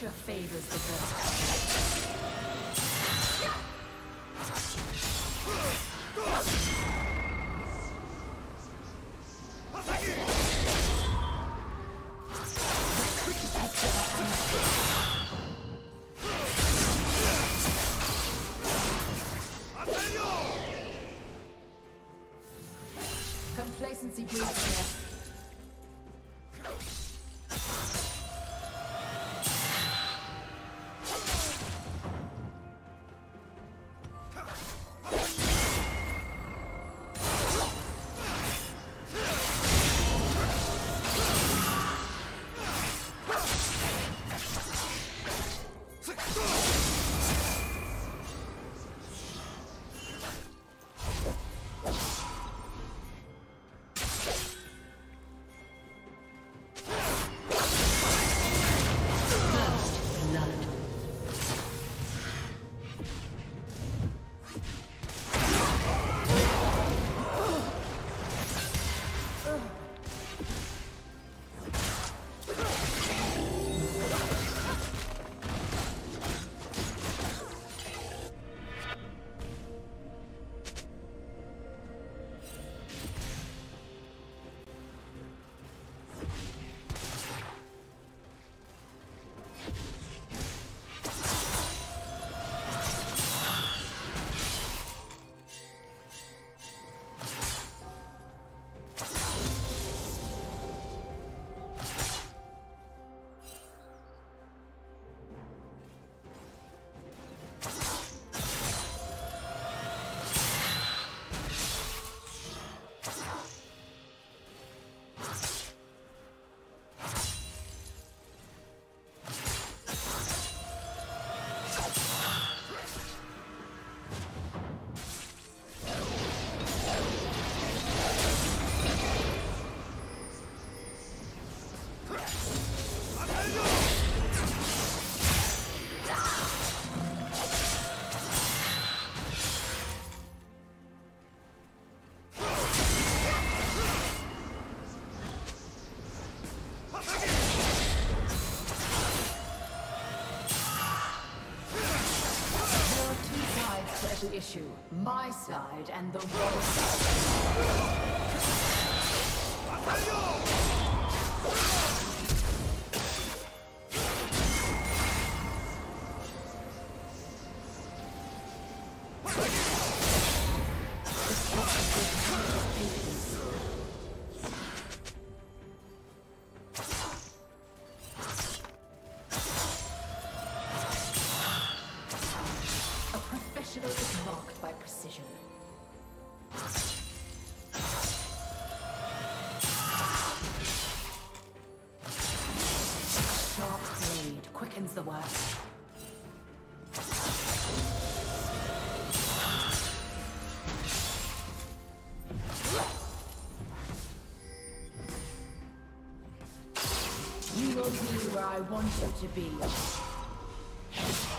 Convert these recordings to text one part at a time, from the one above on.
Nature favors the best. My side and the wrong side. I want you to be.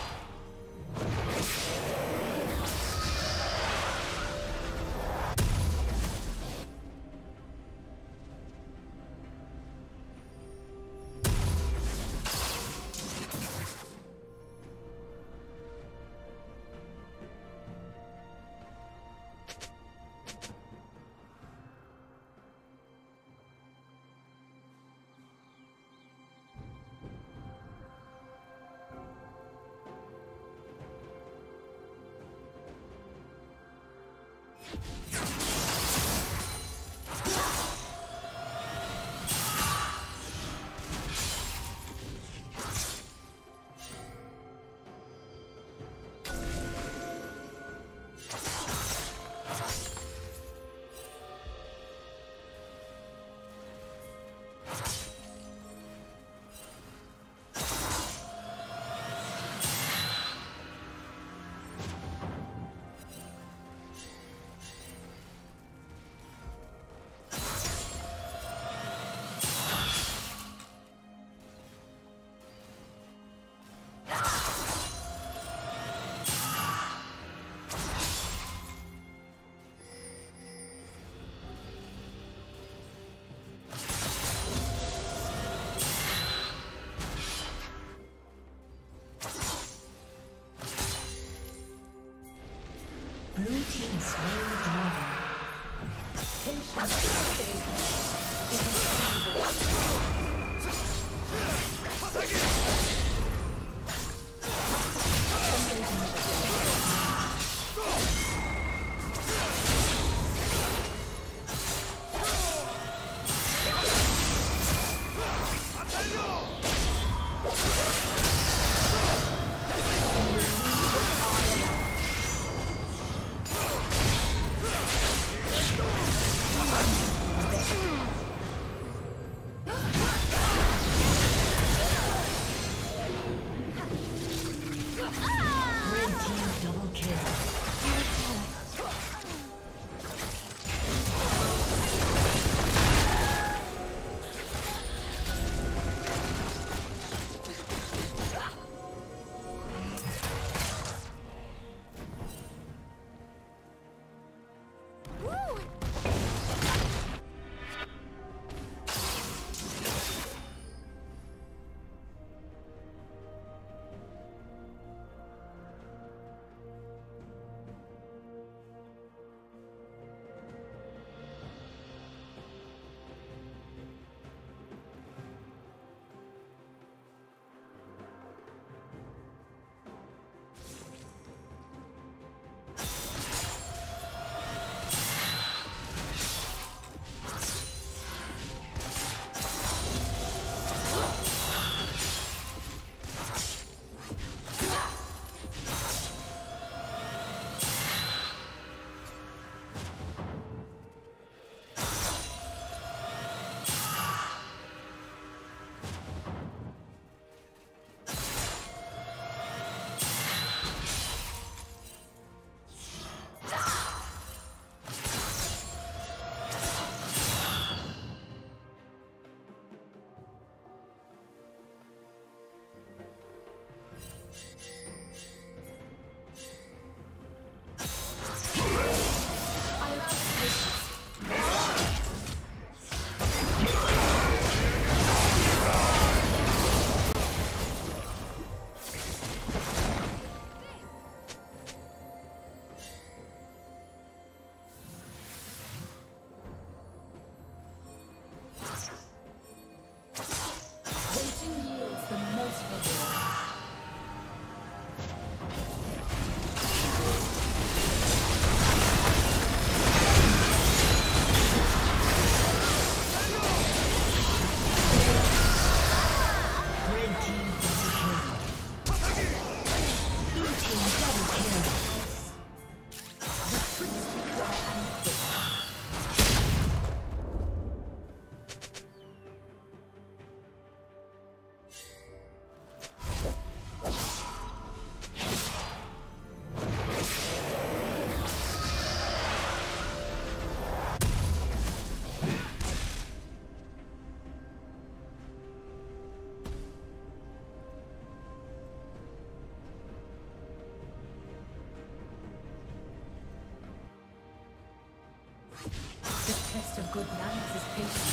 Manners is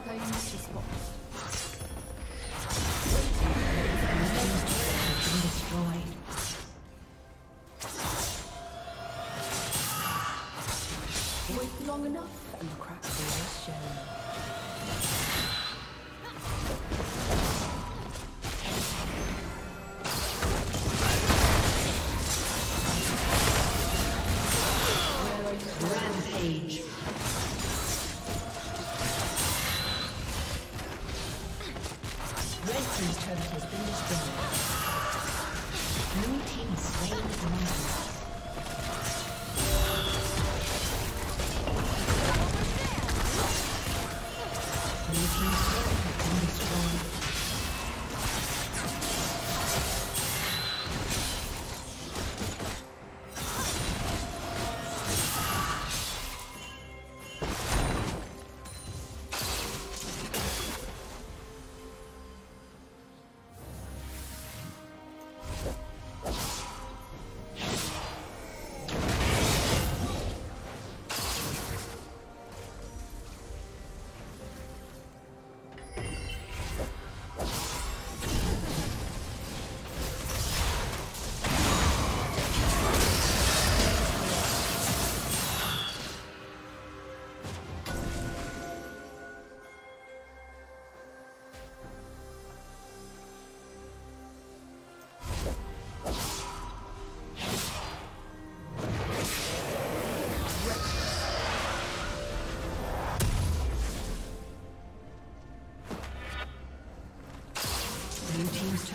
戦いし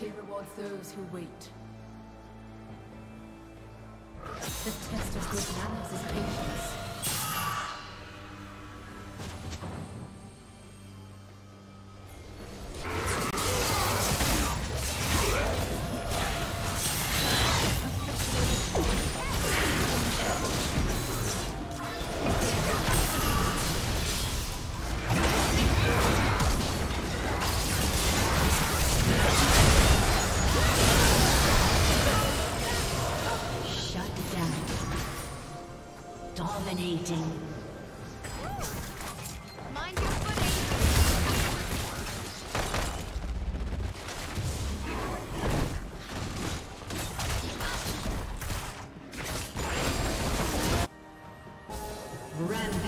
Opportunity rewards those who wait. The test of good manners is patience.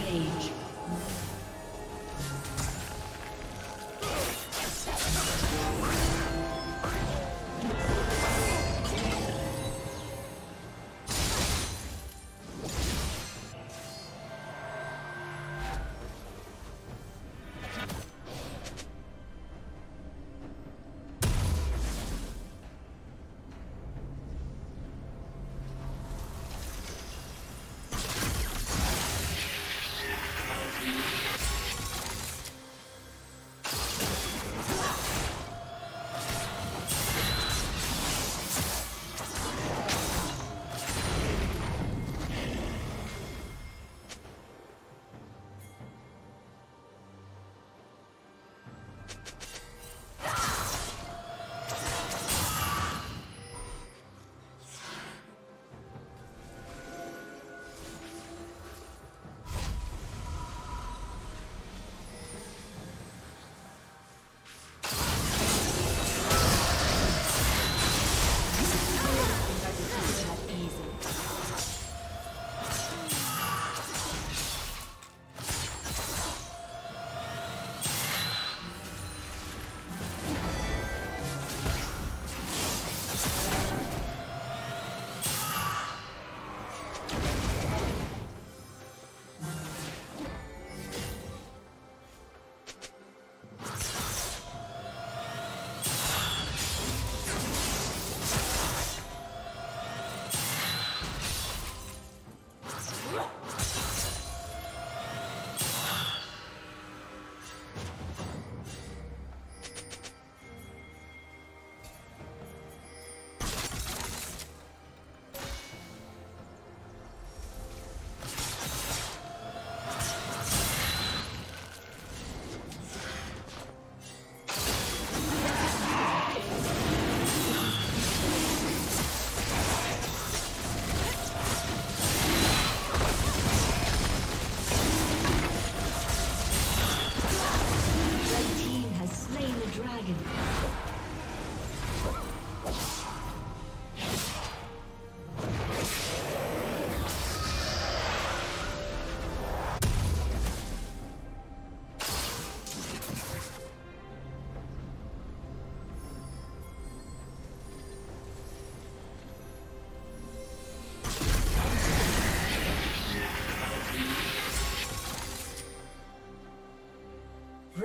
Rampage.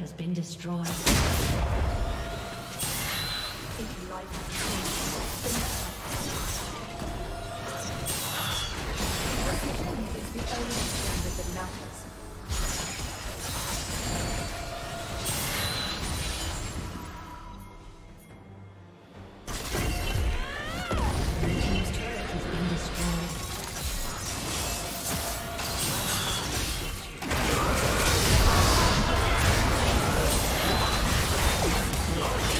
has been destroyed. Oh.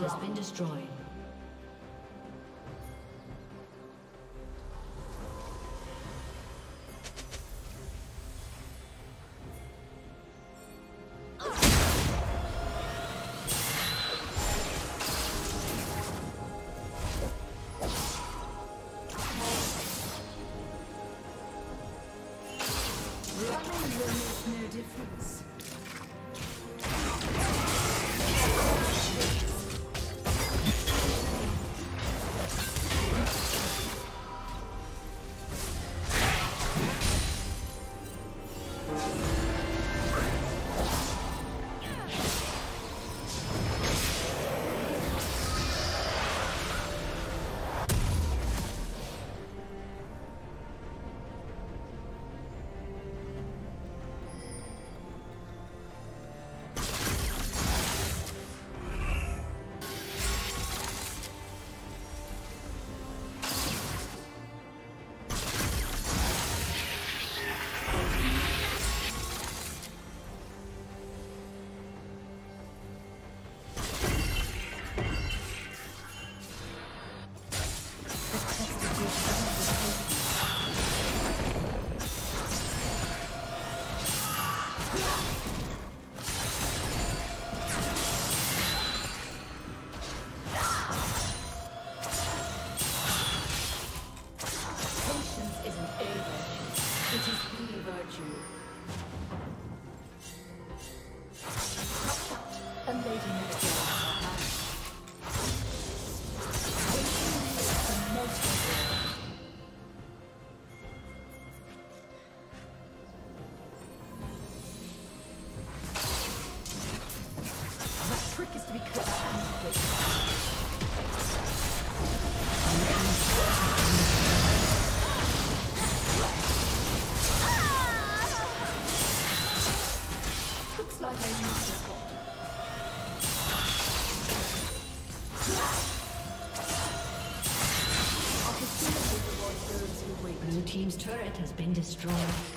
has been destroyed. Running will make no difference. been destroyed.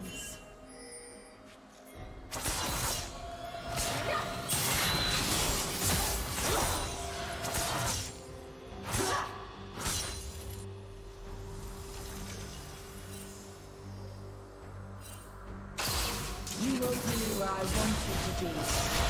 comes. You will do I want you to do.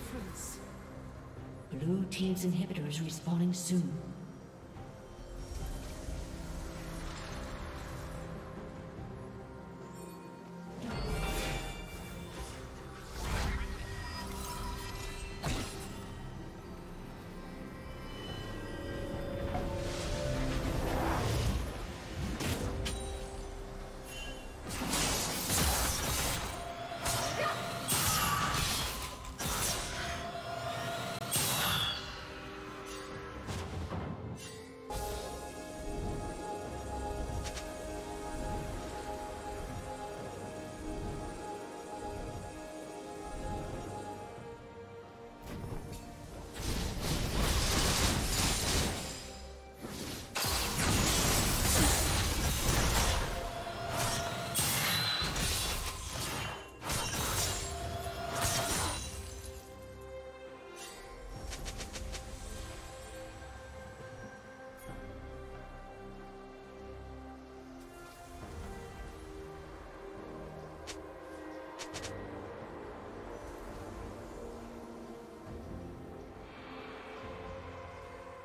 Difference. Blue team's inhibitor is respawning soon.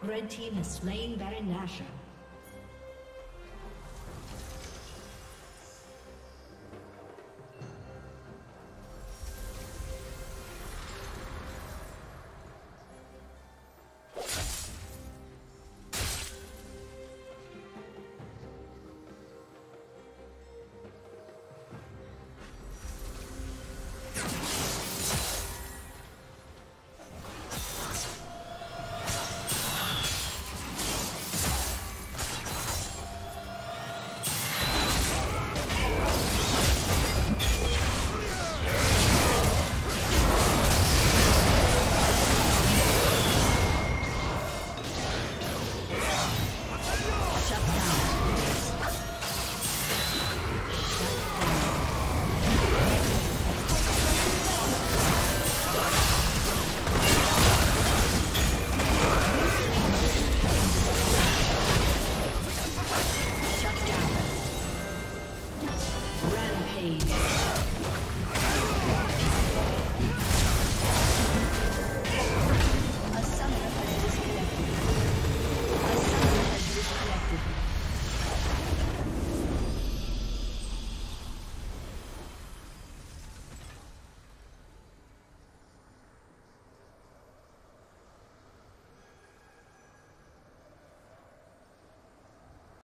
Red team has slain Baron Nashor. you